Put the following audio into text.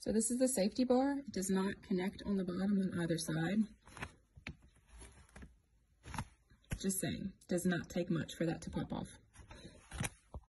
So this is the safety bar. It does not connect on the bottom on either side. Just saying, does not take much for that to pop off.